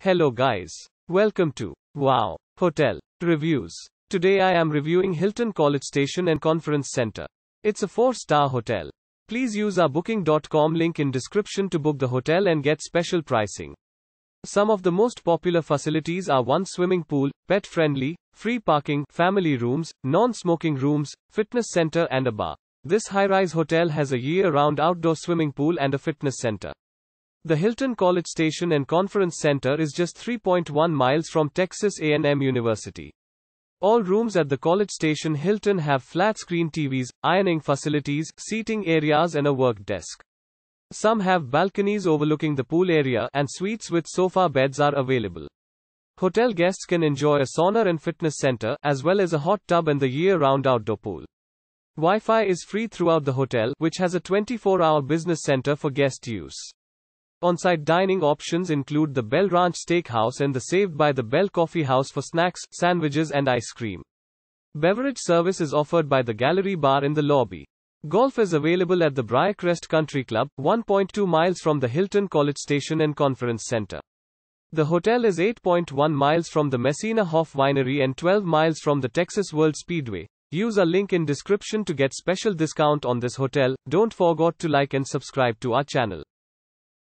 Hello guys. Welcome to Wow Hotel Reviews. Today I am reviewing Hilton College Station and Conference Center. It's a 4-star hotel. Please use our booking.com link in description to book the hotel and get special pricing. Some of the most popular facilities are one swimming pool, pet friendly, free parking, family rooms, non-smoking rooms, fitness center and a bar. This high-rise hotel has a year-round outdoor swimming pool and a fitness center. The Hilton College Station and Conference Center is just 3.1 miles from Texas A&M University. All rooms at the College Station Hilton have flat-screen TVs, ironing facilities, seating areas and a work desk. Some have balconies overlooking the pool area and suites with sofa beds are available. Hotel guests can enjoy a sauna and fitness center, as well as a hot tub and the year-round outdoor pool. Wi-Fi is free throughout the hotel, which has a 24-hour business center for guest use. On-site dining options include the Bell Ranch Steakhouse and the Saved by the Bell Coffee House for snacks, sandwiches and ice cream. Beverage service is offered by the Gallery Bar in the lobby. Golf is available at the Briarcrest Country Club, 1.2 miles from the Hilton College Station and Conference Center. The hotel is 8.1 miles from the Messina Hof Winery and 12 miles from the Texas World Speedway. Use a link in description to get special discount on this hotel. Don't forget to like and subscribe to our channel.